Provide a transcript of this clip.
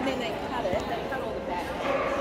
And then they cut it, they cut all the back.